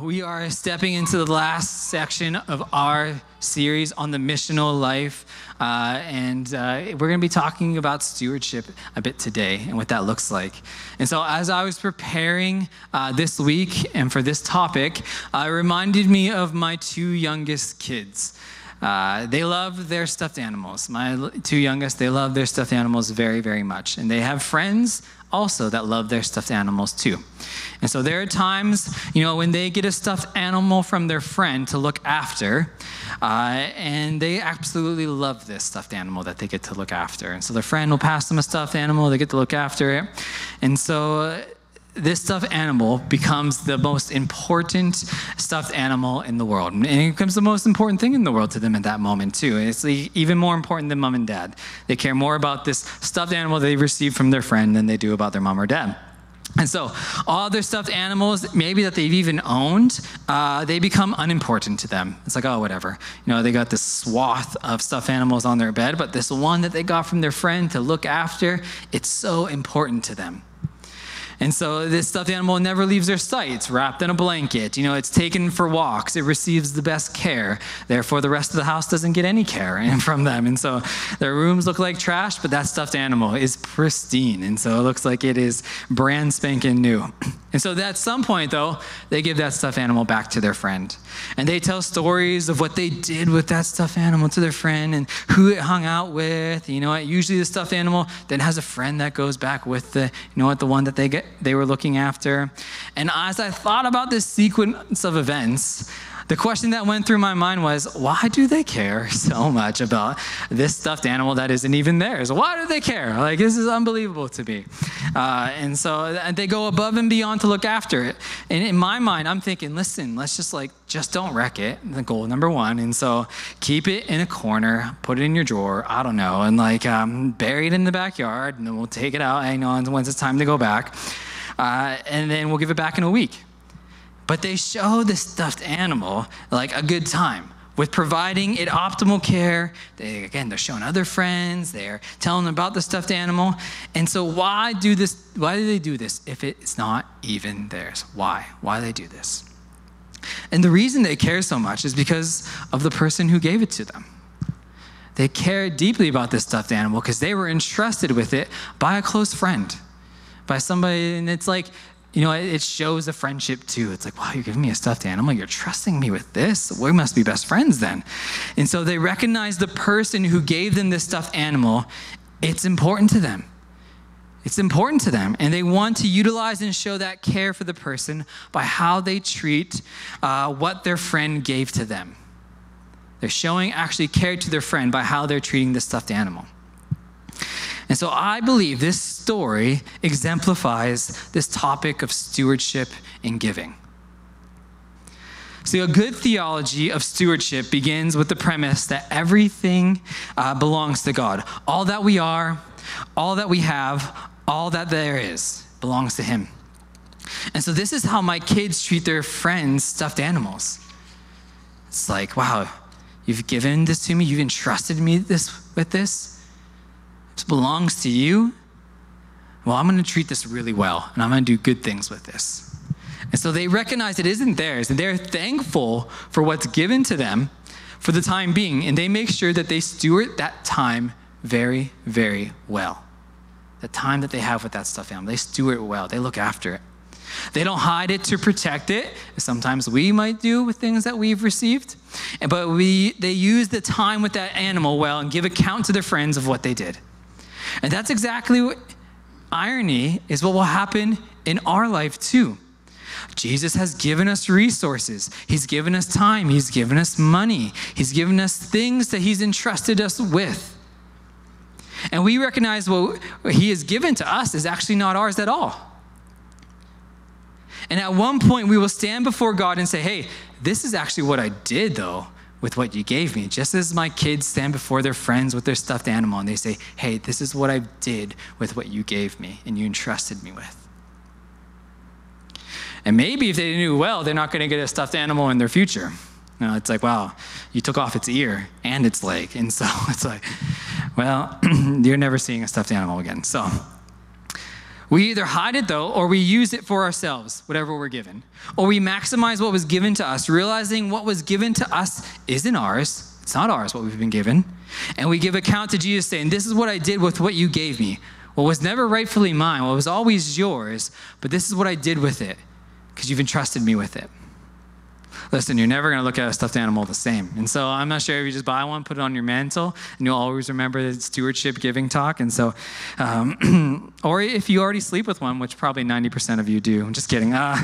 we are stepping into the last section of our series on the missional life. Uh, and uh, we're going to be talking about stewardship a bit today and what that looks like. And so, as I was preparing uh, this week and for this topic, uh, it reminded me of my two youngest kids. Uh, they love their stuffed animals. My two youngest, they love their stuffed animals very, very much. And they have friends also that love their stuffed animals too. And so there are times, you know, when they get a stuffed animal from their friend to look after, uh, and they absolutely love this stuffed animal that they get to look after. And so their friend will pass them a stuffed animal, they get to look after it. And so this stuffed animal becomes the most important stuffed animal in the world. And it becomes the most important thing in the world to them at that moment, too. It's even more important than mom and dad. They care more about this stuffed animal they received from their friend than they do about their mom or dad. And so, all their stuffed animals, maybe that they've even owned, uh, they become unimportant to them. It's like, oh, whatever. You know, they got this swath of stuffed animals on their bed, but this one that they got from their friend to look after, it's so important to them. And so this stuffed animal never leaves their sight. Wrapped in a blanket. You know, it's taken for walks. It receives the best care. Therefore, the rest of the house doesn't get any care from them. And so their rooms look like trash, but that stuffed animal is pristine. And so it looks like it is brand spanking new. And so at some point, though, they give that stuffed animal back to their friend. And they tell stories of what they did with that stuffed animal to their friend and who it hung out with. You know what? Usually the stuffed animal then has a friend that goes back with the, you know what, the one that they get they were looking after. And as I thought about this sequence of events, the question that went through my mind was why do they care so much about this stuffed animal that isn't even theirs? Why do they care? Like, this is unbelievable to me. Uh, and so they go above and beyond to look after it. And in my mind, I'm thinking, listen, let's just like, just don't wreck it. The goal number one. And so keep it in a corner, put it in your drawer, I don't know, and like um, bury it in the backyard, and then we'll take it out, hang on, once it's time to go back. Uh, and then we'll give it back in a week. But they show the stuffed animal like a good time with providing it optimal care. They, again, they're showing other friends, they're telling them about the stuffed animal. And so why do this? Why do they do this if it's not even theirs? Why? Why do they do this? And the reason they care so much is because of the person who gave it to them. They care deeply about this stuffed animal because they were entrusted with it by a close friend, by somebody, and it's like you know, it shows a friendship too. It's like, wow, you're giving me a stuffed animal. You're trusting me with this. We must be best friends then. And so they recognize the person who gave them this stuffed animal. It's important to them. It's important to them. And they want to utilize and show that care for the person by how they treat uh, what their friend gave to them. They're showing actually care to their friend by how they're treating the stuffed animal. And so I believe this story exemplifies this topic of stewardship and giving. See, a good theology of stewardship begins with the premise that everything uh, belongs to God. All that we are, all that we have, all that there is belongs to Him. And so, this is how my kids treat their friends' stuffed animals. It's like, wow, you've given this to me, you've entrusted me this, with this. Belongs to you. Well, I'm going to treat this really well, and I'm going to do good things with this. And so they recognize it isn't theirs, and they're thankful for what's given to them for the time being, and they make sure that they steward that time very, very well. The time that they have with that stuffed animal, they steward well, they look after it. They don't hide it to protect it, sometimes we might do with things that we've received. But we, they use the time with that animal well and give account to their friends of what they did. And that's exactly what irony is what will happen in our life too. Jesus has given us resources. He's given us time. He's given us money. He's given us things that He's entrusted us with. And we recognize what He has given to us is actually not ours at all. And at one point, we will stand before God and say, hey, this is actually what I did, though with what you gave me. Just as my kids stand before their friends with their stuffed animal and they say, Hey, this is what I did with what you gave me and you entrusted me with. And maybe if they knew well, they're not going to get a stuffed animal in their future. You know, it's like, wow, you took off its ear and its leg. And so it's like, well, you're never seeing a stuffed animal again. So We either hide it though, or we use it for ourselves, whatever we're given. Or we maximize what was given to us, realizing what was given to us isn't ours. It's not ours, what we've been given. And we give account to Jesus, saying, This is what I did with what you gave me. What was never rightfully mine, what was always yours, but this is what I did with it, because you've entrusted me with it listen, you're never going to look at a stuffed animal the same. And so I'm not sure if you just buy one, put it on your mantle, and you'll always remember the stewardship giving talk. And so, um, or if you already sleep with one, which probably 90% of you do, I'm just kidding. Uh,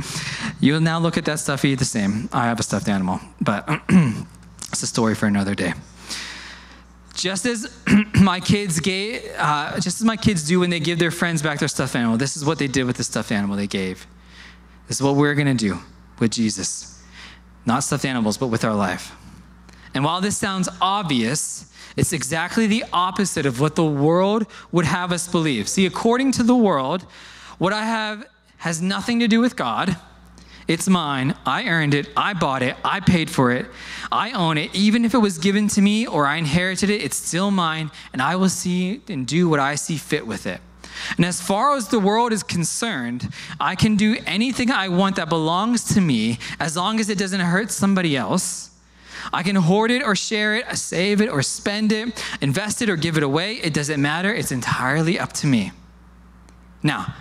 you'll now look at that stuffy the same. I have a stuffed animal, but it's a story for another day just as my kids gave, uh, just as my kids do when they give their friends back their stuffed animal, this is what they did with the stuffed animal they gave. This is what we're going to do with Jesus not stuffed animals, but with our life. And while this sounds obvious, it's exactly the opposite of what the world would have us believe. See, according to the world, what I have has nothing to do with God. It's mine. I earned it. I bought it. I paid for it. I own it. Even if it was given to me or I inherited it, it's still mine, and I will see and do what I see fit with it. And as far as the world is concerned, I can do anything I want that belongs to me as long as it doesn't hurt somebody else. I can hoard it or share it, save it or spend it, invest it or give it away. It doesn't matter. It's entirely up to me. Now,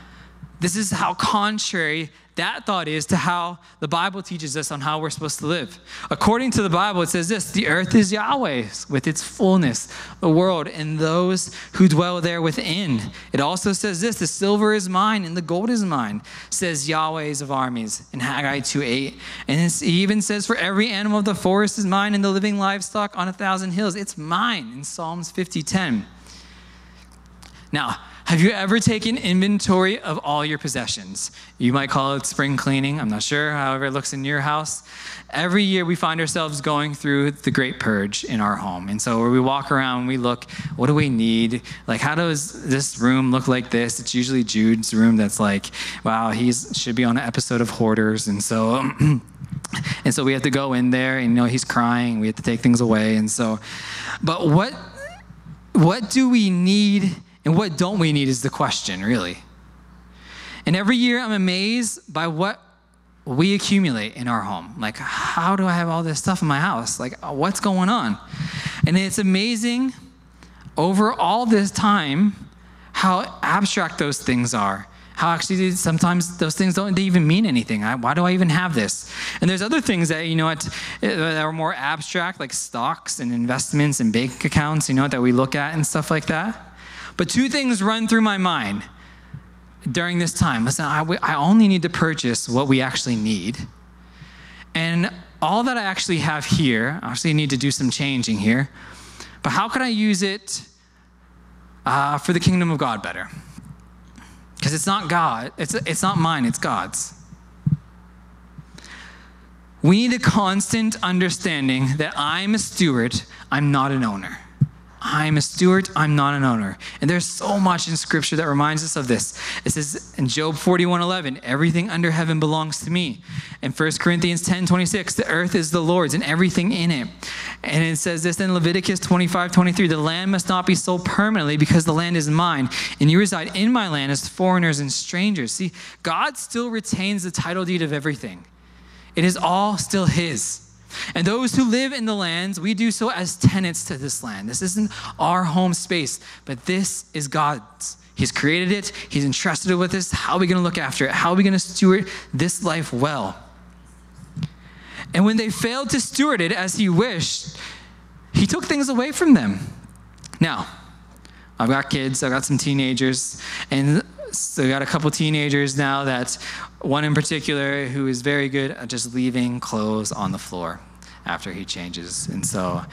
this is how contrary that thought is to how the Bible teaches us on how we're supposed to live. According to the Bible, it says this the earth is Yahweh's with its fullness, the world, and those who dwell there within. It also says this the silver is mine and the gold is mine, says Yahweh's of armies in Haggai 2 8. And it even says, For every animal of the forest is mine and the living livestock on a thousand hills. It's mine in Psalms 50 10. Now, have you ever taken inventory of all your possessions? You might call it spring cleaning. I'm not sure, however, it looks in your house. Every year we find ourselves going through the great purge in our home. And so where we walk around, we look, what do we need? Like, how does this room look like this? It's usually Jude's room that's like, wow, he should be on an episode of Hoarders. And so. and so we have to go in there and you know he's crying we have to take things away and so but what what do we need and what don't we need is the question, really. And every year I'm amazed by what we accumulate in our home. Like, how do I have all this stuff in my house? Like, what's going on? And it's amazing over all this time how abstract those things are. How actually sometimes those things don't even mean anything. I, why do I even have this? And there's other things that you know that are more abstract, like stocks and investments and bank accounts. You know that we look at and stuff like that. But two things run through my mind during this time. Listen, I, I only need to purchase what we actually need. And all that I actually have here, I actually need to do some changing here. But how can I use it uh, for the kingdom of God better? Because it's not God, it's, it's not mine, it's God's. We need a constant understanding that I'm a steward, I'm not an owner. I'm a steward, I'm not an owner. And there's so much in scripture that reminds us of this. It says in Job 41 11, everything under heaven belongs to me. In 1 Corinthians 10 26, the earth is the Lord's and everything in it. And it says this in Leviticus 25 23, the land must not be sold permanently because the land is mine, and you reside in my land as foreigners and strangers. See, God still retains the title deed of everything, it is all still His. And those who live in the lands, we do so as tenants to this land. This isn't our home space, but this is God's. He's created it, He's entrusted it with us. How are we going to look after it? How are we going to steward this life well? And when they failed to steward it as He wished, He took things away from them. Now, I've got kids, I've got some teenagers, and so we got a couple teenagers now that one in particular who is very good at just leaving clothes on the floor after he changes. And so,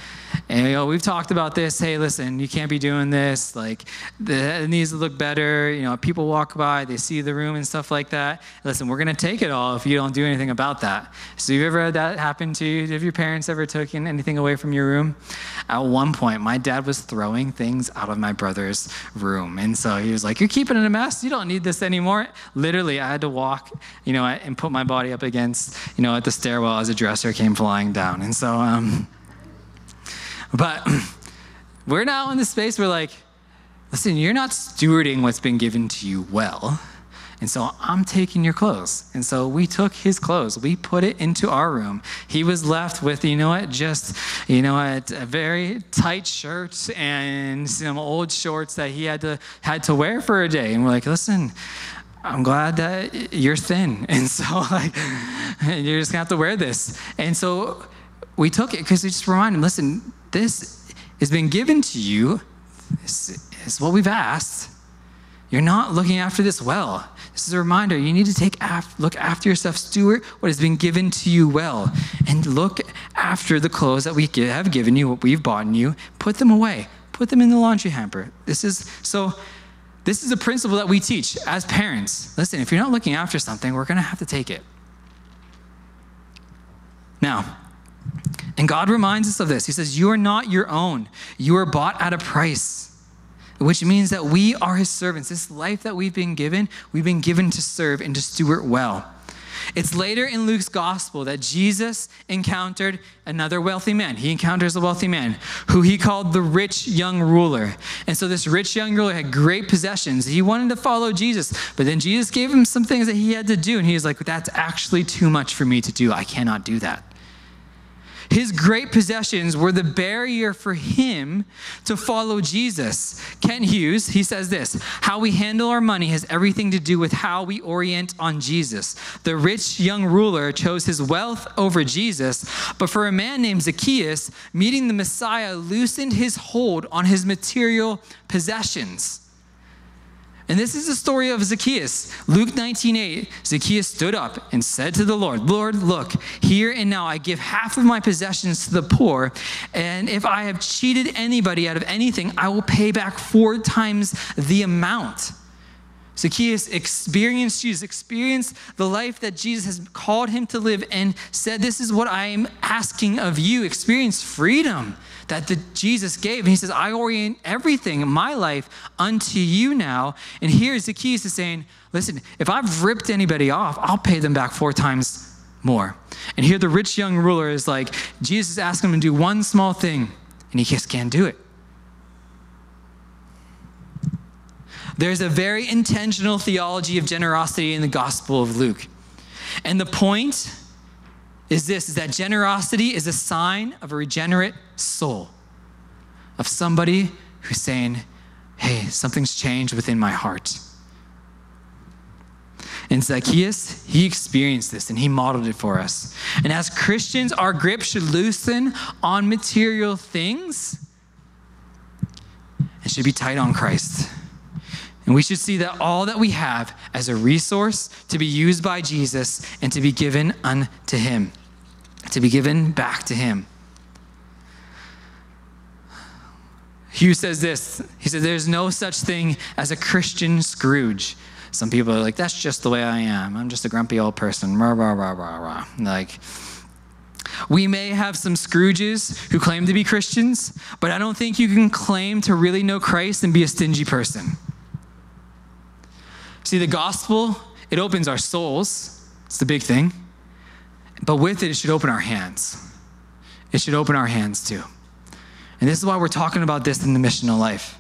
and you know, we've talked about this. Hey, listen, you can't be doing this. Like, the, it needs to look better. You know, people walk by, they see the room and stuff like that. Listen, we're gonna take it all if you don't do anything about that. So, you've ever had that happen to you? Have your parents ever taken anything away from your room? At one point, my dad was throwing things out of my brother's room, and so he was like, "You're keeping it a mess. You don't need this anymore." Literally, I had to walk, you know, and put my body up against, you know, at the stairwell as a dresser came flying down. And so, um, but we're now in this space where, like, listen, you're not stewarding what's been given to you well. And so I'm taking your clothes. And so we took his clothes, we put it into our room. He was left with, you know what, just, you know what, a very tight shirt and some old shorts that he had to had to wear for a day. And we're like, listen, I'm glad that you're thin. And so like you're just gonna have to wear this. And so we took it because we just remind him, listen, this has been given to you. This is what we've asked. You're not looking after this well. This is a reminder. You need to take af- look after yourself, steward what has been given to you well, and look after the clothes that we have given you, what we've bought you. Put them away. Put them in the laundry hamper. This is so. This is a principle that we teach as parents. Listen, if you're not looking after something, we're going to have to take it. Now, and God reminds us of this. He says, You are not your own, you are bought at a price which means that we are his servants. This life that we've been given, we've been given to serve and to steward well. It's later in Luke's gospel that Jesus encountered another wealthy man. He encounters a wealthy man who he called the rich young ruler. And so this rich young ruler had great possessions. He wanted to follow Jesus, but then Jesus gave him some things that he had to do. And he was like, That's actually too much for me to do. I cannot do that. His great possessions were the barrier for him to follow Jesus. Kent Hughes, he says this How we handle our money has everything to do with how we orient on Jesus. The rich young ruler chose his wealth over Jesus, but for a man named Zacchaeus, meeting the Messiah loosened his hold on his material possessions. And this is the story of Zacchaeus. Luke 19:8, Zacchaeus stood up and said to the Lord, "Lord, look, here and now I give half of my possessions to the poor, and if I have cheated anybody out of anything, I will pay back four times the amount." Zacchaeus experienced Jesus, experienced the life that Jesus has called him to live, and said, This is what I am asking of you. Experience freedom that the Jesus gave. And he says, I orient everything in my life unto you now. And here's the keys to saying, Listen, if I've ripped anybody off, I'll pay them back four times more. And here the rich young ruler is like, Jesus asking him to do one small thing, and he just can't do it. There's a very intentional theology of generosity in the Gospel of Luke. And the point is this is that generosity is a sign of a regenerate soul, of somebody who's saying, Hey, something's changed within my heart. And Zacchaeus, he experienced this and he modeled it for us. And as Christians, our grip should loosen on material things and should be tight on Christ. And we should see that all that we have as a resource to be used by Jesus and to be given unto him, to be given back to him. Hugh says this He says, There's no such thing as a Christian Scrooge. Some people are like, That's just the way I am. I'm just a grumpy old person. Rah, rah, rah, rah, rah. Like, we may have some Scrooges who claim to be Christians, but I don't think you can claim to really know Christ and be a stingy person. See, the gospel, it opens our souls. It's the big thing. But with it, it should open our hands. It should open our hands too. And this is why we're talking about this in the missional life.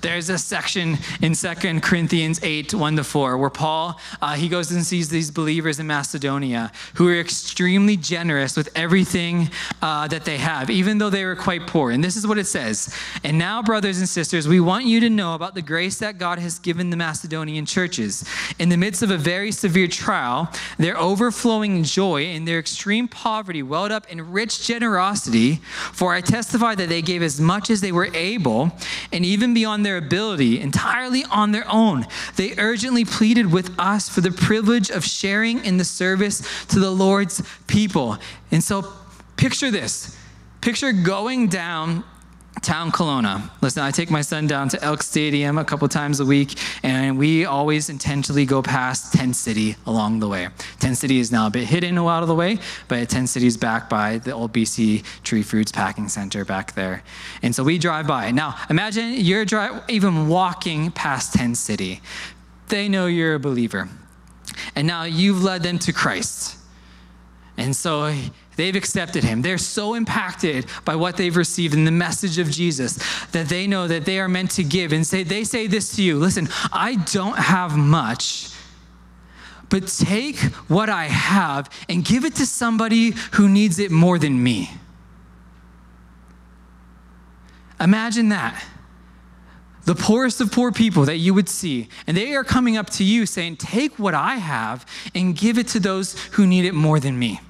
There's a section in 2 Corinthians 8, 1 to 4, where Paul, uh, he goes and sees these believers in Macedonia who are extremely generous with everything uh, that they have, even though they were quite poor. And this is what it says. And now, brothers and sisters, we want you to know about the grace that God has given the Macedonian churches. In the midst of a very severe trial, their overflowing joy and their extreme poverty welled up in rich generosity. For I testify that they gave as much as they were able, and even beyond their ability, entirely on their own. They urgently pleaded with us for the privilege of sharing in the service to the Lord's people. And so, picture this picture going down Town Kelowna. Listen, I take my son down to Elk Stadium a couple times a week, and we always intentionally go past Tent City along the way. Tent City is now a bit hidden a lot of the way, but Tent City is back by the old BC Tree Fruits Packing Center back there. And so we drive by. Now, imagine you're dri- even walking past Tent City. They know you're a believer. And now you've led them to Christ. And so They've accepted him. They're so impacted by what they've received in the message of Jesus that they know that they are meant to give. And say, they say this to you listen, I don't have much, but take what I have and give it to somebody who needs it more than me. Imagine that. The poorest of poor people that you would see, and they are coming up to you saying, Take what I have and give it to those who need it more than me.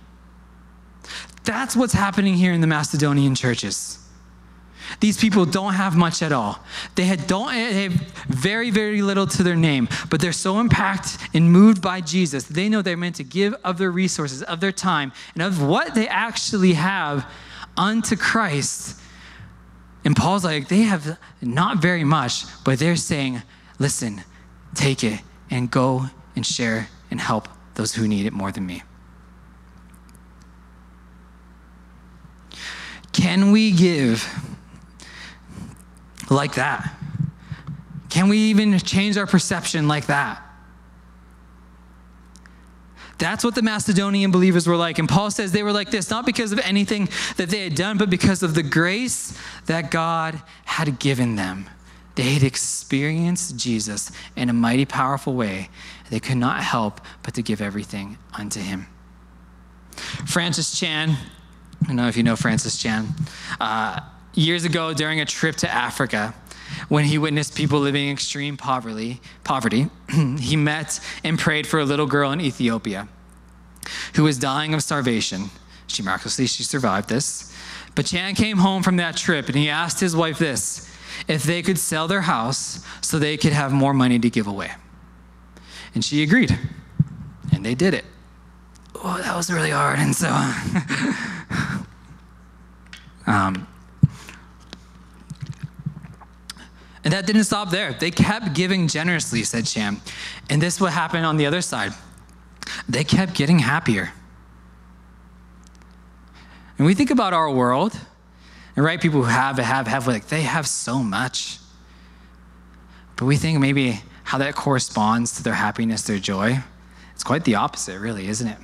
That's what's happening here in the Macedonian churches. These people don't have much at all. They, had, don't, eh, they have very, very little to their name, but they're so impacted and moved by Jesus. They know they're meant to give of their resources, of their time, and of what they actually have unto Christ. And Paul's like, they have not very much, but they're saying, listen, take it and go and share and help those who need it more than me. Can we give like that? Can we even change our perception like that? That's what the Macedonian believers were like. And Paul says they were like this, not because of anything that they had done, but because of the grace that God had given them. They had experienced Jesus in a mighty powerful way. They could not help but to give everything unto him. Francis Chan, don't know if you know Francis Chan, uh, years ago during a trip to Africa, when he witnessed people living in extreme poverty, poverty he met and prayed for a little girl in Ethiopia who was dying of starvation. She miraculously she survived this. But Chan came home from that trip and he asked his wife this if they could sell their house so they could have more money to give away. And she agreed. And they did it. Oh, that was really hard. And so um, And that didn't stop there. They kept giving generously, said Chan. And this what happened on the other side. They kept getting happier. And we think about our world, and right, people who have, have, have, like, they have so much. But we think maybe how that corresponds to their happiness, their joy. It's quite the opposite, really, isn't it?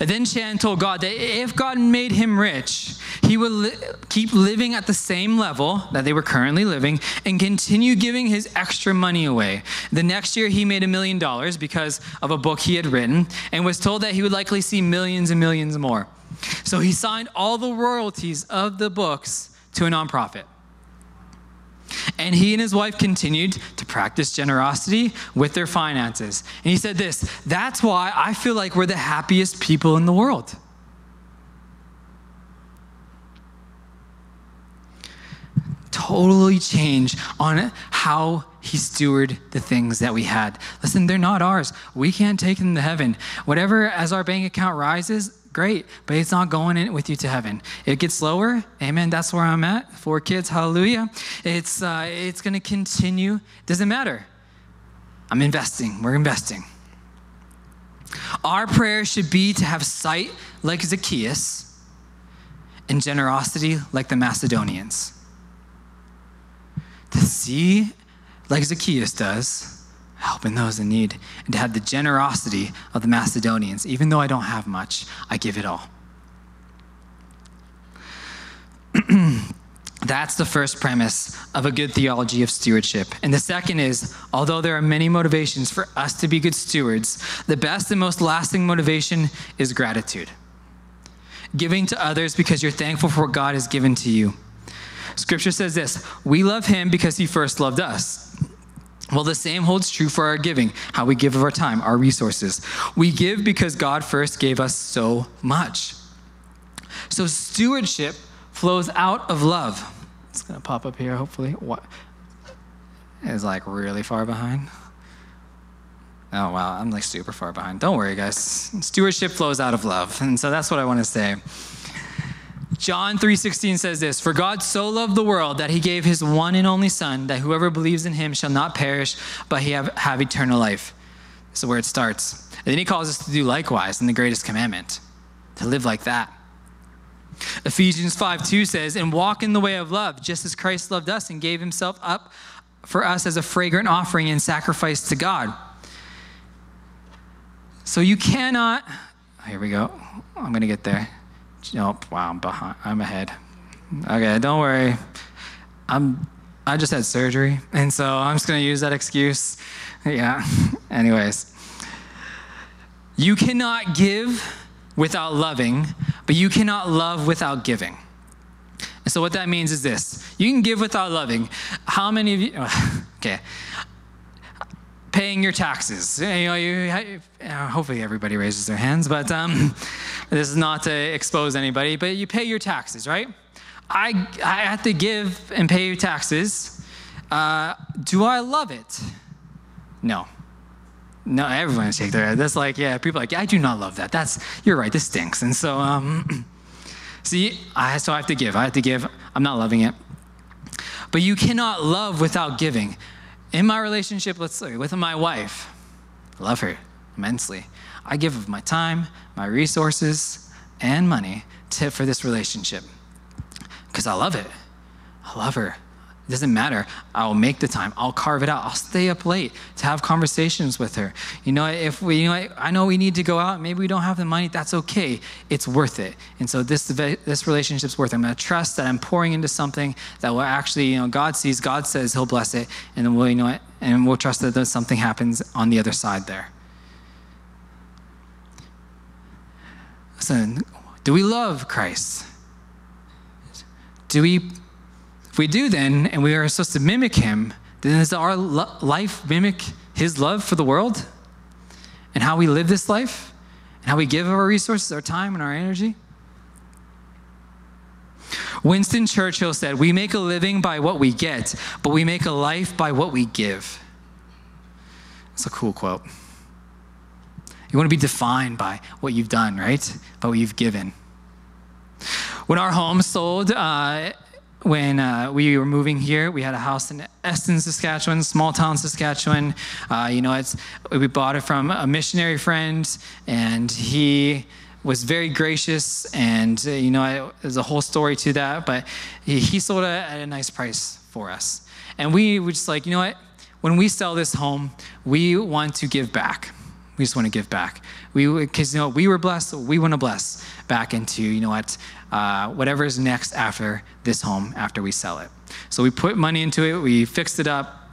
And then Chan told God that if God made him rich, he would li- keep living at the same level that they were currently living and continue giving his extra money away. The next year, he made a million dollars because of a book he had written and was told that he would likely see millions and millions more. So he signed all the royalties of the books to a nonprofit. And he and his wife continued to practice generosity with their finances. And he said this that's why I feel like we're the happiest people in the world. Totally change on how he stewarded the things that we had. Listen, they're not ours. We can't take them to heaven. Whatever, as our bank account rises, great, but it's not going in with you to heaven. It gets lower, amen. That's where I'm at. Four kids, hallelujah. It's uh, it's going to continue. Doesn't matter. I'm investing. We're investing. Our prayer should be to have sight like Zacchaeus and generosity like the Macedonians. To see like Zacchaeus does helping those in need, and to have the generosity of the Macedonians. Even though I don't have much, I give it all. That's the first premise of a good theology of stewardship. And the second is although there are many motivations for us to be good stewards, the best and most lasting motivation is gratitude. Giving to others because you're thankful for what God has given to you. Scripture says this We love him because he first loved us. Well, the same holds true for our giving, how we give of our time, our resources. We give because God first gave us so much. So stewardship flows out of love. It's going to pop up here, hopefully. What is like really far behind? Oh, wow, I'm like super far behind. Don't worry, guys. Stewardship flows out of love. And so that's what I want to say. John 3:16 says this, "For God so loved the world that he gave his one and only son that whoever believes in him shall not perish but he have, have eternal life." This is where it starts. And then he calls us to do likewise in the greatest commandment, to live like that. Ephesians 5 2 says, And walk in the way of love, just as Christ loved us and gave himself up for us as a fragrant offering and sacrifice to God. So you cannot Here we go. I'm gonna get there. Nope. Wow, I'm behind. I'm ahead. Okay, don't worry. I'm. I just had surgery, and so I'm just gonna use that excuse. Yeah. Anyways, you cannot give without loving, but you cannot love without giving. And so what that means is this: you can give without loving. How many of you? Okay. Paying your taxes. You know, you, hopefully everybody raises their hands, but um, this is not to expose anybody. But you pay your taxes, right? I I have to give and pay your taxes. Uh, do I love it? No. No, everyone's shake their head. That's like, yeah, people are like, yeah, I do not love that. That's, you're right, this stinks. And so, um, see, I, so I have to give. I have to give. I'm not loving it. But you cannot love without giving. In my relationship, let's say, with my wife, I love her immensely. I give of my time, my resources, and money to, for this relationship because I love it. I love her. It doesn't matter. I'll make the time. I'll carve it out. I'll stay up late to have conversations with her. You know, if we, you know, I know we need to go out. Maybe we don't have the money. That's okay. It's worth it. And so this this relationship's worth. It. I'm going to trust that I'm pouring into something that will actually, you know, God sees. God says He'll bless it, and then we'll, you know, and we'll trust that something happens on the other side there. So, do we love Christ? Do we if we do then, and we are supposed to mimic him, then does our lo- life mimic his love for the world? And how we live this life? And how we give our resources, our time, and our energy? Winston Churchill said, We make a living by what we get, but we make a life by what we give. That's a cool quote. You want to be defined by what you've done, right? By what you've given. When our home sold, uh, when uh, we were moving here, we had a house in Eston, Saskatchewan, small town Saskatchewan. Uh, you know, it's, we bought it from a missionary friend, and he was very gracious. And, uh, you know, there's a whole story to that, but he, he sold it at a nice price for us. And we were just like, you know what? When we sell this home, we want to give back. We just want to give back. We, because you know, we were blessed, we want to bless back into, you know what, uh, whatever is next after this home, after we sell it. So we put money into it, we fixed it up,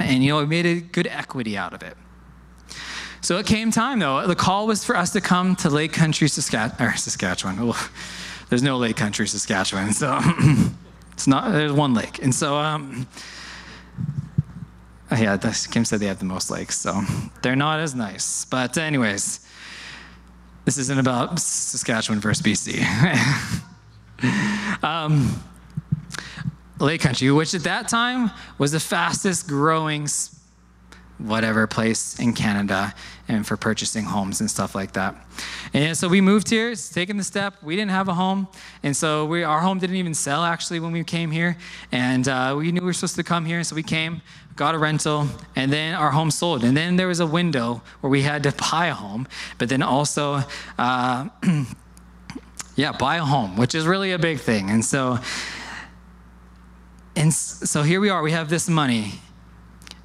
and you know, we made a good equity out of it. So it came time though. The call was for us to come to Lake Country, Saskatchewan. Saskatchewan. there's no Lake Country, Saskatchewan, so it's not. There's one lake, and so um, yeah, Kim said they have the most likes, so they're not as nice. But anyways, this isn't about Saskatchewan versus BC. um, Lake Country, which at that time was the fastest growing whatever place in Canada and for purchasing homes and stuff like that. And so we moved here, taking the step. We didn't have a home. And so we, our home didn't even sell actually when we came here. And uh, we knew we were supposed to come here. So we came, got a rental, and then our home sold. And then there was a window where we had to buy a home, but then also, uh, yeah, buy a home, which is really a big thing. And so, and so here we are, we have this money.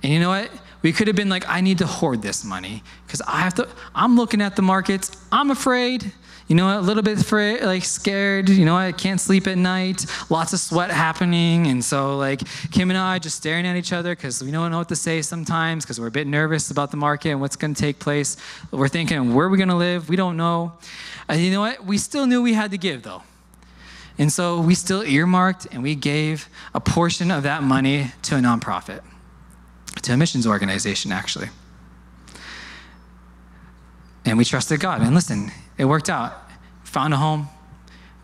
And you know what? We could have been like, I need to hoard this money because I have to, I'm looking at the markets, I'm afraid you know, a little bit like scared. You know, I can't sleep at night. Lots of sweat happening, and so like Kim and I just staring at each other because we don't know what to say sometimes because we're a bit nervous about the market and what's going to take place. We're thinking, where are we going to live? We don't know. And you know what? We still knew we had to give though. And so we still earmarked and we gave a portion of that money to a nonprofit, to a missions organization, actually. And we trusted God. And listen, it worked out. Found a home.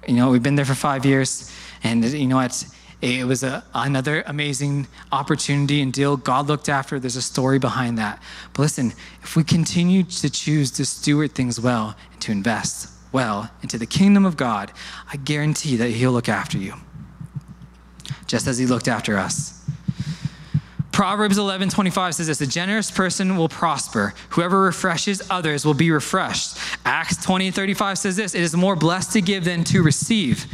You know, we've been there for five years, and you know what? It was a, another amazing opportunity and deal God looked after. There's a story behind that. But listen, if we continue to choose to steward things well and to invest well into the kingdom of God, I guarantee that He'll look after you, just as He looked after us. Proverbs 11, 25 says this, a generous person will prosper. Whoever refreshes others will be refreshed. Acts 20, 35 says this, it is more blessed to give than to receive.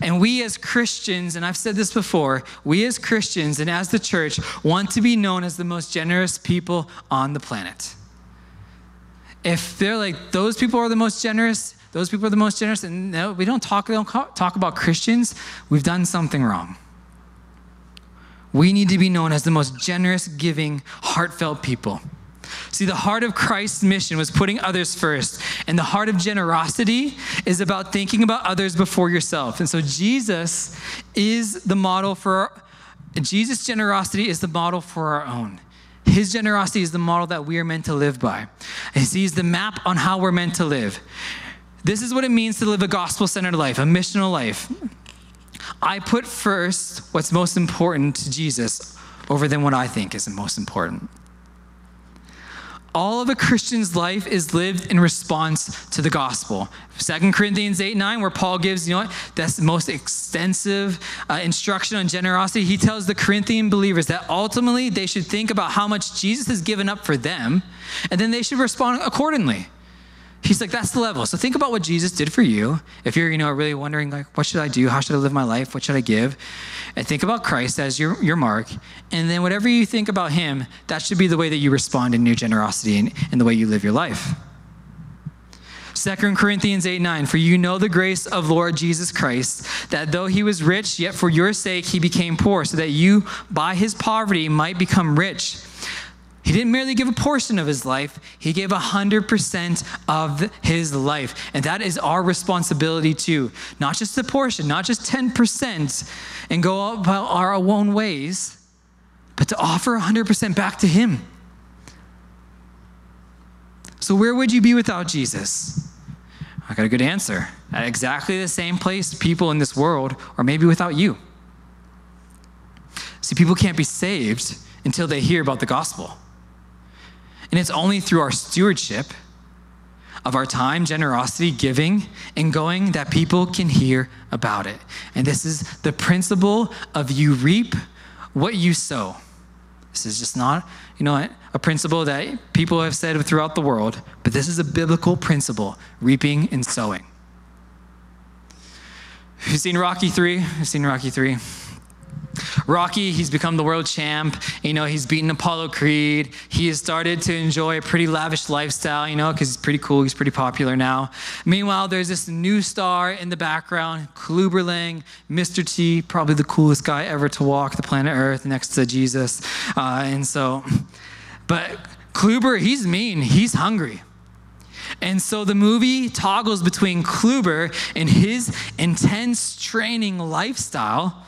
And we as Christians, and I've said this before, we as Christians and as the church want to be known as the most generous people on the planet. if they're like, those people are the most generous, those people are the most generous, and no, we don't talk, don't talk about Christians, we've done something wrong. We need to be known as the most generous, giving, heartfelt people. See, the heart of Christ's mission was putting others first, and the heart of generosity is about thinking about others before yourself. And so Jesus is the model for Jesus' generosity is the model for our own. His generosity is the model that we are meant to live by. And he's the map on how we're meant to live. This is what it means to live a gospel centered life, a missional life. I put first what's most important to Jesus over than what I think is the most important. All of a Christian's life is lived in response to the gospel. 2 Corinthians 8 9, where Paul gives, you know what, that's the most extensive uh, instruction on generosity. He tells the Corinthian believers that ultimately they should think about how much Jesus has given up for them, and then they should respond accordingly. He's like, that's the level. So think about what Jesus did for you. If you're, you know, really wondering, like, what should I do? How should I live my life? What should I give? And think about Christ as your, your mark. And then whatever you think about him, that should be the way that you respond in your generosity and, and the way you live your life. 2 Corinthians 8 9, for you know the grace of Lord Jesus Christ, that though he was rich, yet for your sake he became poor, so that you by his poverty might become rich. He didn't merely give a portion of his life, he gave 100% of his life. And that is our responsibility too. Not just a portion, not just 10% and go about our own ways, but to offer 100% back to him. So, where would you be without Jesus? I got a good answer. At exactly the same place people in this world, or maybe without you. See, people can't be saved until they hear about the gospel. And it's only through our stewardship of our time, generosity, giving, and going that people can hear about it. And this is the principle of you reap what you sow. This is just not, you know, a principle that people have said throughout the world, but this is a biblical principle reaping and sowing. You've seen Rocky 3? You've seen Rocky 3? Rocky, he's become the world champ. You know, he's beaten Apollo Creed. He has started to enjoy a pretty lavish lifestyle, you know, because he's pretty cool. He's pretty popular now. Meanwhile, there's this new star in the background, Clubber Lang, Mr. T, probably the coolest guy ever to walk the planet Earth next to Jesus. Uh, and so, but Clubber, he's mean, he's hungry. And so the movie toggles between Clubber and his intense training lifestyle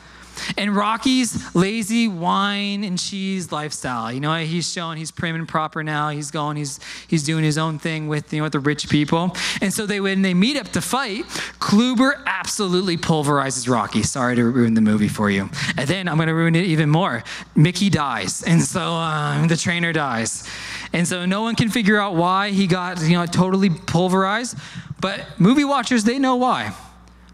and Rocky's lazy wine and cheese lifestyle. You know, he's showing he's prim and proper now. He's going, he's he's doing his own thing with you know with the rich people. And so they when they meet up to fight, Clubber absolutely pulverizes Rocky. Sorry to ruin the movie for you. And then I'm gonna ruin it even more. Mickey dies, and so uh, the trainer dies. And so no one can figure out why he got you know totally pulverized. But movie watchers, they know why.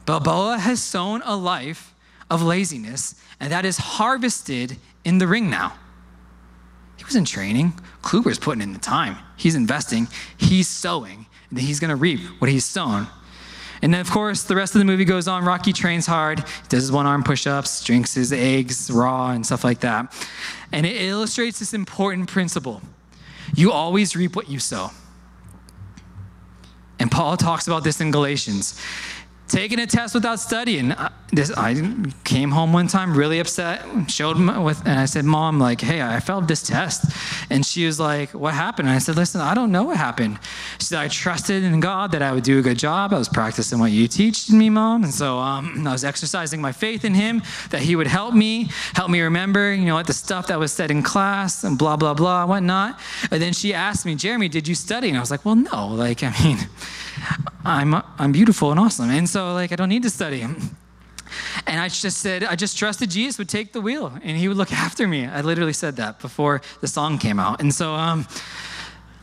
Balboa has sown a life of laziness, and that is harvested in the ring now. He was in training. Clubber's putting in the time. He's investing. He's sowing. And he's going to reap what he's sown. And then, of course, the rest of the movie goes on. Rocky trains hard, does his one arm push ups, drinks his eggs raw, and stuff like that. And it illustrates this important principle you always reap what you sow. And Paul talks about this in Galatians taking a test without studying. I, this, I came home one time really upset, showed with, and I said, Mom, like, hey, I failed this test. And she was like, What happened? And I said, Listen, I don't know what happened. She said, I trusted in God that I would do a good job. I was practicing what you teach me, Mom. And so um, I was exercising my faith in Him that He would help me, help me remember, you know, what the stuff that was said in class and blah, blah, blah, whatnot. And then she asked me, Jeremy, did you study? And I was like, Well, no. Like, I mean, I'm, I'm beautiful and awesome. And so, like, I don't need to study. And I just said, I just trusted Jesus would take the wheel and he would look after me. I literally said that before the song came out. And so um,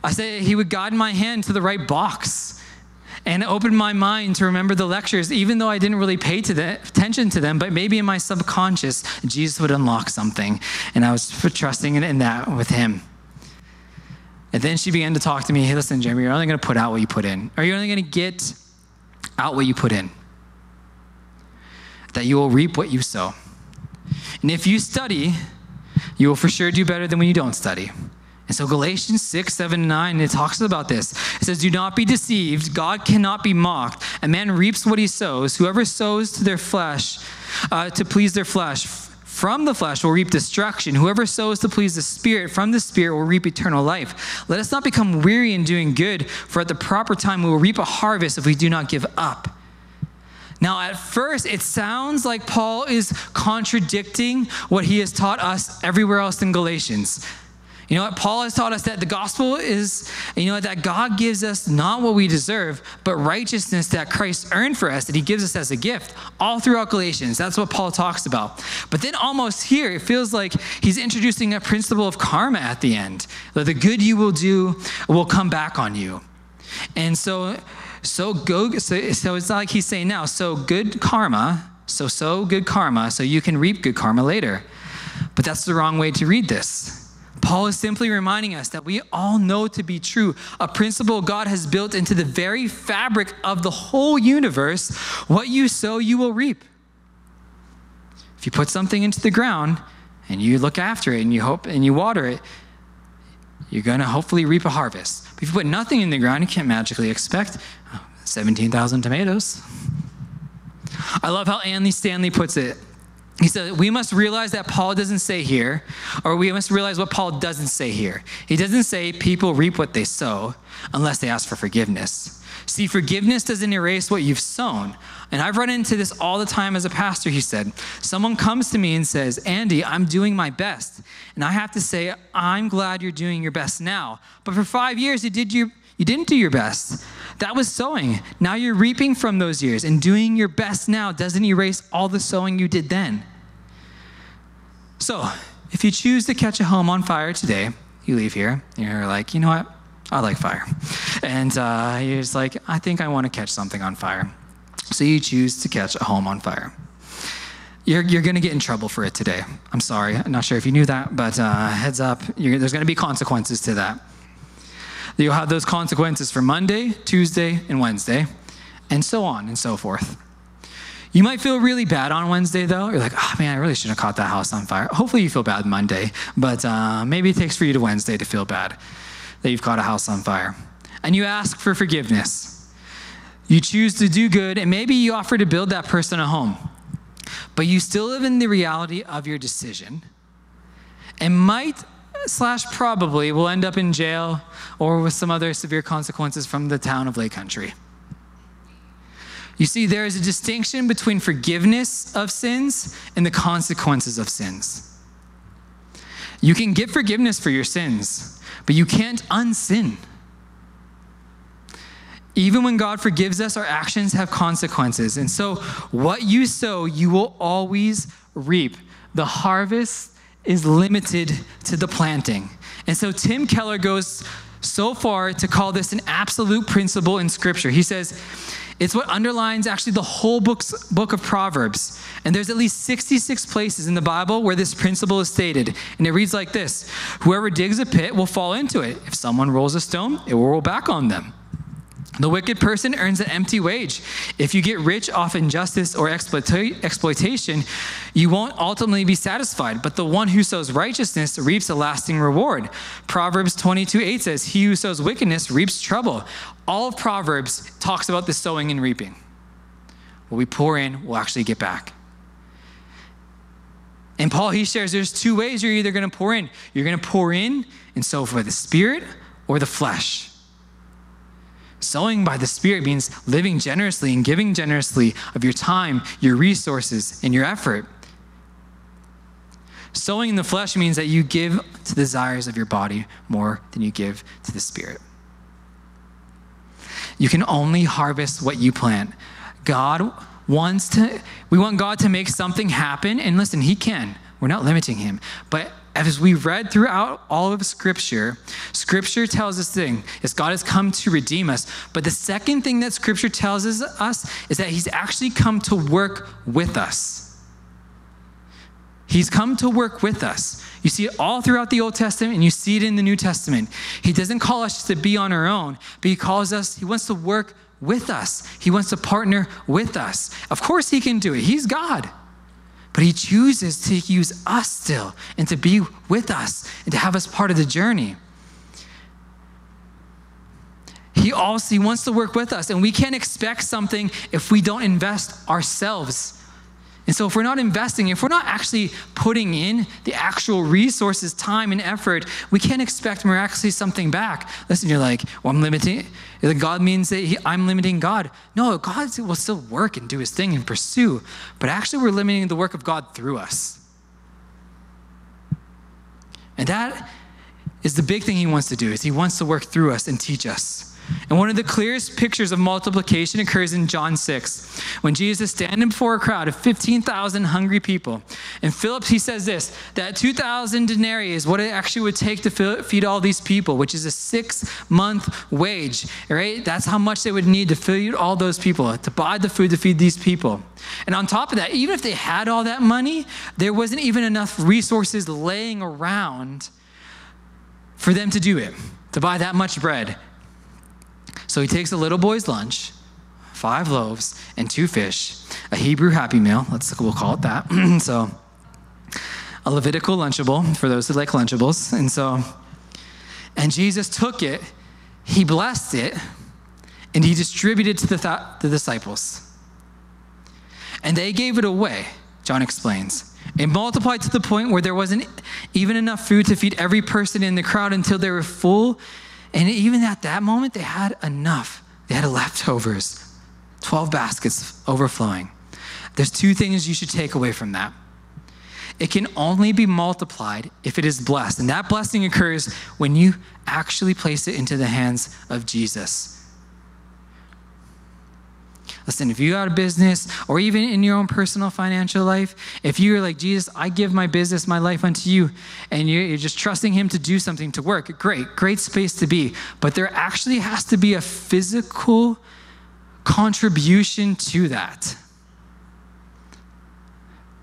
I said he would guide my hand to the right box and open my mind to remember the lectures, even though I didn't really pay to the, attention to them, but maybe in my subconscious, Jesus would unlock something. And I was trusting in that with him. And then she began to talk to me hey, listen, Jeremy, you're only going to put out what you put in. Are you only going to get out what you put in? That you will reap what you sow. And if you study, you will for sure do better than when you don't study. And so Galatians 6, 7, 9, it talks about this. It says, Do not be deceived. God cannot be mocked. A man reaps what he sows. Whoever sows to their flesh, uh, to please their flesh, from the flesh will reap destruction. Whoever sows to please the Spirit from the Spirit will reap eternal life. Let us not become weary in doing good, for at the proper time we will reap a harvest if we do not give up. Now, at first, it sounds like Paul is contradicting what he has taught us everywhere else in Galatians. You know what? Paul has taught us that the gospel is, you know, that God gives us not what we deserve, but righteousness that Christ earned for us, that he gives us as a gift, all throughout Galatians. That's what Paul talks about. But then almost here, it feels like he's introducing a principle of karma at the end. That the good you will do will come back on you. And so, so go, so, so it's not like he's saying now, so good karma, so so good karma, so you can reap good karma later. But that's the wrong way to read this. Paul is simply reminding us that we all know to be true a principle God has built into the very fabric of the whole universe what you sow, you will reap. If you put something into the ground and you look after it and you hope and you water it, you're going to hopefully reap a harvest. But if you put nothing in the ground, you can't magically expect 17,000 tomatoes. I love how Andy Stanley puts it he said, we must realize that Paul doesn't say here, or we must realize what Paul doesn't say here. He doesn't say people reap what they sow unless they ask for forgiveness. See, forgiveness doesn't erase what you've sown. And I've run into this all the time as a pastor, he said. Someone comes to me and says, Andy, I'm doing my best. And I have to say, I'm glad you're doing your best now. But for five years, you, did your, you didn't do your best. That was sowing. Now you're reaping from those years, and doing your best now doesn't erase all the sowing you did then. So, if you choose to catch a home on fire today, you leave here, you're like, you know what? I like fire. And uh, you're just like, I think I want to catch something on fire. So you choose to catch a home on fire. You're, you're going to get in trouble for it today. I'm sorry. I'm not sure if you knew that, but uh, heads up, there's going to be consequences to that. You'll have those consequences for Monday, Tuesday, and Wednesday, and so on and so forth. You might feel really bad on Wednesday, though. You're like, oh man, I really shouldn't have caught that house on fire. Hopefully, you feel bad Monday, but uh, maybe it takes for you to Wednesday to feel bad that you've caught a house on fire. And you ask for forgiveness. You choose to do good, and maybe you offer to build that person a home. But you still live in the reality of your decision and might slash probably will end up in jail or with some other severe consequences from the town of Lake Country. You see, there is a distinction between forgiveness of sins and the consequences of sins. You can get forgiveness for your sins, but you can't unsin. Even when God forgives us, our actions have consequences. And so, what you sow, you will always reap. The harvest is limited to the planting. And so Tim Keller goes so far to call this an absolute principle in Scripture. He says, it's what underlines actually the whole book's, book of Proverbs. And there's at least 66 places in the Bible where this principle is stated. And it reads like this Whoever digs a pit will fall into it. If someone rolls a stone, it will roll back on them. The wicked person earns an empty wage. If you get rich off injustice or exploitation, you won't ultimately be satisfied. But the one who sows righteousness reaps a lasting reward. Proverbs 22 8 says, He who sows wickedness reaps trouble. All of Proverbs talks about the sowing and reaping. What we pour in, we'll actually get back. And Paul, he shares there's two ways you're either going to pour in. You're going to pour in and sow for the spirit or the flesh. Sowing by the Spirit means living generously and giving generously of your time, your resources, and your effort. Sowing in the flesh means that you give to the desires of your body more than you give to the Spirit. You can only harvest what you plant. God wants to, we want God to make something happen, and listen, He can. We're not limiting Him. But as we read throughout all of Scripture, Scripture tells us thing is God has come to redeem us. But the second thing that Scripture tells us is that He's actually come to work with us. He's come to work with us. You see it all throughout the Old Testament and you see it in the New Testament. He doesn't call us to be on our own, but He calls us, He wants to work with us. He wants to partner with us. Of course, He can do it. He's God. But He chooses to use us still and to be with us and to have us part of the journey. He also he wants to work with us, and we can't expect something if we don't invest ourselves and so, if we're not investing, if we're not actually putting in the actual resources, time, and effort, we can't expect miraculously something back. Listen, you're like, well, I'm limiting. God means that he, I'm limiting God. No, God will still work and do his thing and pursue. But actually, we're limiting the work of God through us. And that is the big thing he wants to do is he wants to work through us and teach us. And one of the clearest pictures of multiplication occurs in John 6, when Jesus is standing before a crowd of 15,000 hungry people. And Philip, he says this that 2,000 denarii is what it actually would take to feed all these people, which is a six month wage, right? That's how much they would need to feed all those people, to buy the food to feed these people. And on top of that, even if they had all that money, there wasn't even enough resources laying around for them to do it, to buy that much bread so he takes a little boy's lunch, five loaves and two fish, a Hebrew happy meal, let's we'll call it that. so a Levitical lunchable for those who like lunchables. And so, and Jesus took it, he blessed it, and he distributed to the, th- the disciples. And they gave it away, John explains. It multiplied to the point where there wasn't even enough food to feed every person in the crowd until they were full and even at that moment, they had enough. They had leftovers 12 baskets overflowing. There's two things you should take away from that. It can only be multiplied if it is blessed. And that blessing occurs when you actually place it into the hands of Jesus. Listen, if you got a business or even in your own personal financial life, if you're like, Jesus, I give my business, my life unto you, and you're just trusting Him to do something to work, great, great space to be. But there actually has to be a physical contribution to that.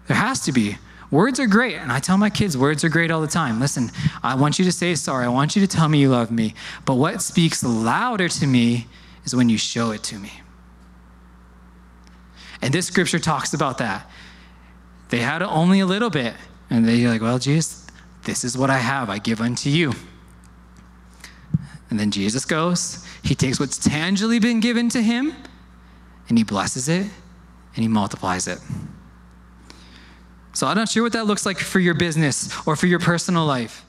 There has to be. Words are great, and I tell my kids words are great all the time. Listen, I want you to say sorry. I want you to tell me you love me. But what speaks louder to me is when you show it to me. And this scripture talks about that. They had only a little bit. And they're like, well, Jesus, this is what I have. I give unto you. And then Jesus goes, he takes what's tangibly been given to him, and he blesses it, and he multiplies it. So I'm not sure what that looks like for your business or for your personal life,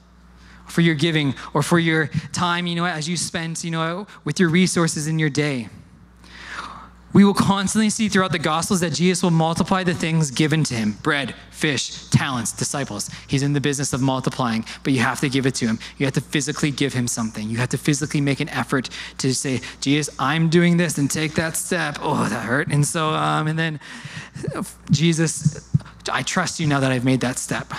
for your giving or for your time, you know, as you spend, you know, with your resources in your day. We will constantly see throughout the Gospels that Jesus will multiply the things given to him bread, fish, talents, disciples. He's in the business of multiplying, but you have to give it to him. You have to physically give him something. You have to physically make an effort to say, Jesus, I'm doing this and take that step. Oh, that hurt. And so, um, and then, Jesus, I trust you now that I've made that step.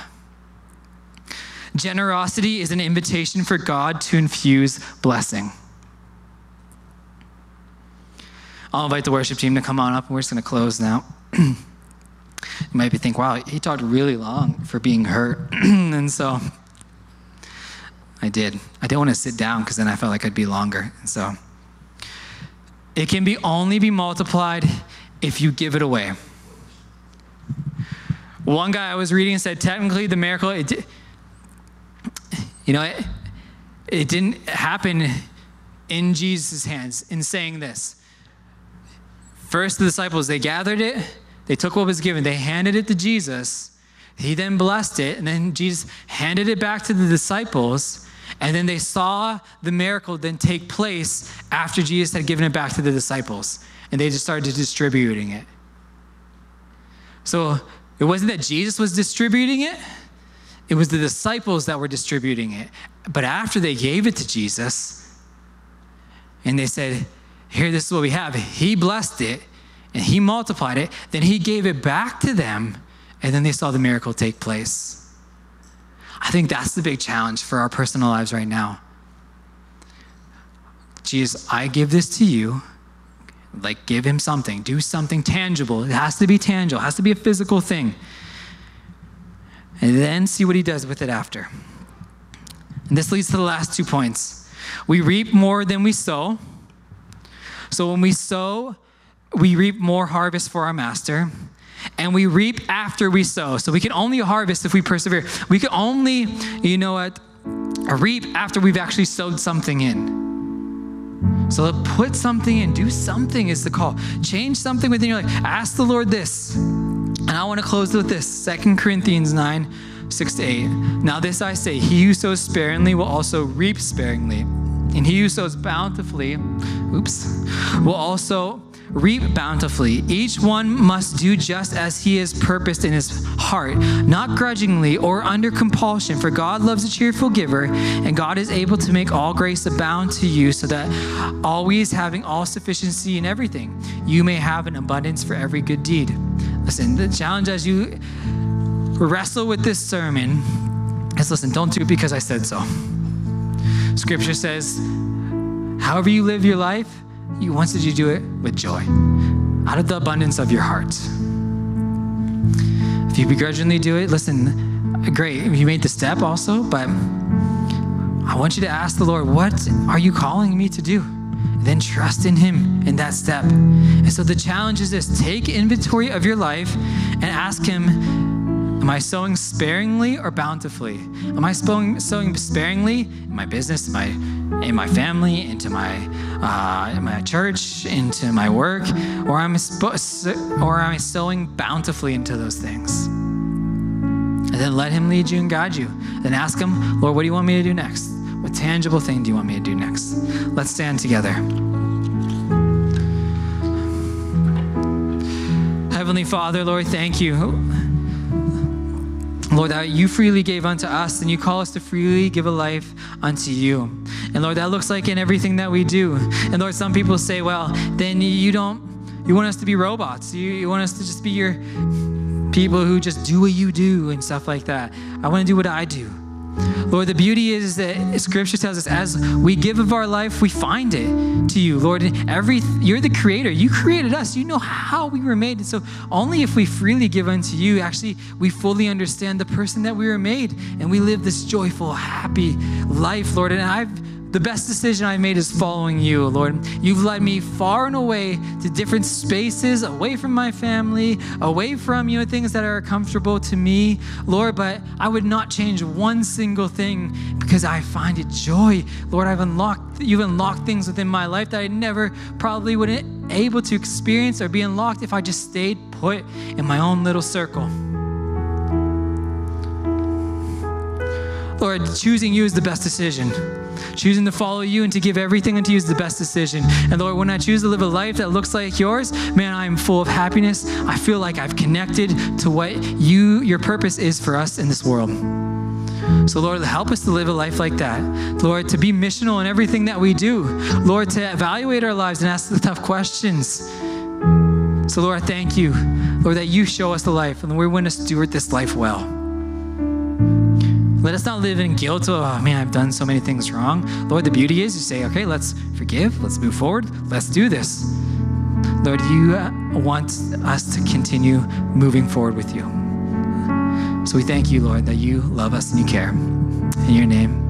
Generosity is an invitation for God to infuse blessing. I'll invite the worship team to come on up, and we're just going to close now. you might be thinking, wow, he talked really long for being hurt. and so I did. I didn't want to sit down because then I felt like I'd be longer. And so it can be only be multiplied if you give it away. One guy I was reading said, technically, the miracle, it, you know, it, it didn't happen in Jesus' hands in saying this. First, the disciples, they gathered it, they took what was given, they handed it to Jesus. He then blessed it, and then Jesus handed it back to the disciples. And then they saw the miracle then take place after Jesus had given it back to the disciples. And they just started distributing it. So it wasn't that Jesus was distributing it, it was the disciples that were distributing it. But after they gave it to Jesus, and they said, here, this is what we have. He blessed it and he multiplied it. Then he gave it back to them, and then they saw the miracle take place. I think that's the big challenge for our personal lives right now. Jesus, I give this to you. Like, give him something, do something tangible. It has to be tangible, it has to be a physical thing. And then see what he does with it after. And this leads to the last two points. We reap more than we sow. So when we sow, we reap more harvest for our master. And we reap after we sow. So we can only harvest if we persevere. We can only, you know what, reap after we've actually sowed something in. So put something in, do something is the call. Change something within your life. Ask the Lord this. And I want to close with this Second Corinthians 9, 6 to 8. Now, this I say, he who sows sparingly will also reap sparingly. And he who sows bountifully, oops, will also reap bountifully. Each one must do just as he has purposed in his heart, not grudgingly or under compulsion, for God loves a cheerful giver, and God is able to make all grace abound to you, so that always having all sufficiency in everything, you may have an abundance for every good deed. Listen, the challenge as you wrestle with this sermon is listen, don't do it because I said so. Scripture says, however you live your life, he wants you do it with joy, out of the abundance of your heart. If you begrudgingly do it, listen, great, you made the step also, but I want you to ask the Lord, what are you calling me to do? Then trust in Him in that step. And so the challenge is this take inventory of your life and ask Him, Am I sowing sparingly or bountifully? Am I sowing, sowing sparingly in my business, in my, in my family, into my, uh, in my church, into my work, or am, I, or am I sowing bountifully into those things? And then let Him lead you and guide you. Then ask Him, Lord, what do you want me to do next? What tangible thing do you want me to do next? Let's stand together. Heavenly Father, Lord, thank you Lord, that you freely gave unto us, and you call us to freely give a life unto you. And Lord, that looks like in everything that we do. And Lord, some people say, well, then you don't, you want us to be robots. You, you want us to just be your people who just do what you do and stuff like that. I want to do what I do. Lord, the beauty is that Scripture tells us as we give of our life, we find it to you, Lord. Every you're the Creator. You created us. You know how we were made. And so only if we freely give unto you, actually, we fully understand the person that we were made, and we live this joyful, happy life, Lord. And I've the best decision I made is following you, Lord. You've led me far and away to different spaces, away from my family, away from you things that are comfortable to me, Lord. But I would not change one single thing because I find it joy, Lord. I've unlocked you've unlocked things within my life that I never probably wouldn't able to experience or be unlocked if I just stayed put in my own little circle. Lord, choosing you is the best decision. Choosing to follow you and to give everything unto you is the best decision. And Lord, when I choose to live a life that looks like yours, man, I am full of happiness. I feel like I've connected to what you, your purpose is for us in this world. So, Lord, help us to live a life like that. Lord, to be missional in everything that we do. Lord, to evaluate our lives and ask the tough questions. So, Lord, I thank you, Lord, that you show us the life and we want to steward this life well. Let us not live in guilt. Oh man, I've done so many things wrong. Lord, the beauty is you say, okay, let's forgive, let's move forward, let's do this. Lord, you uh, want us to continue moving forward with you. So we thank you, Lord, that you love us and you care. In your name,